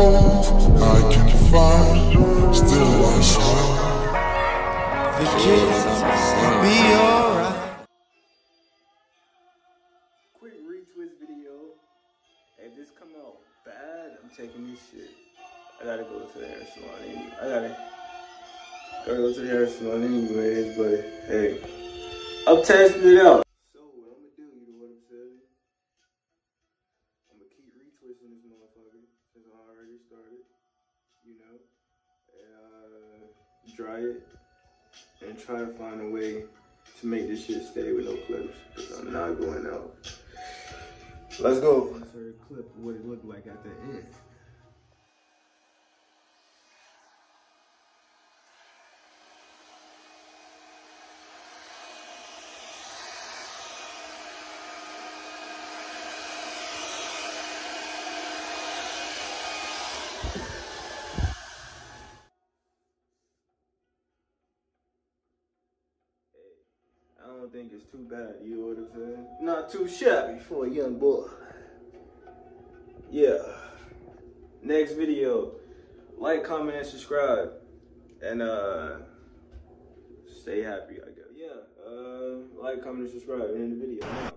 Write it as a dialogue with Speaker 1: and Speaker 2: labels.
Speaker 1: walls I can find, still I swear.
Speaker 2: The kids will be alright.
Speaker 3: Quick retwist video. If this come out bad, I'm taking this shit. I gotta go to the hair salon anyway. I gotta gotta go to the hair salon anyways, but hey. I'm testing it out. So what I'm gonna do, you know what I'm saying? I'm gonna keep retwisting this motherfucker you know. And uh dry it and try to find a way to make this shit stay with no clips. Cause I'm not going out. Let's go. Clip what it looked like at the end. I don't think it's too bad, you know what I'm saying? Not too shabby for a young boy. Yeah. Next video. Like, comment, and subscribe. And uh stay happy, I guess. Yeah. Uh like, comment, and subscribe in the video now.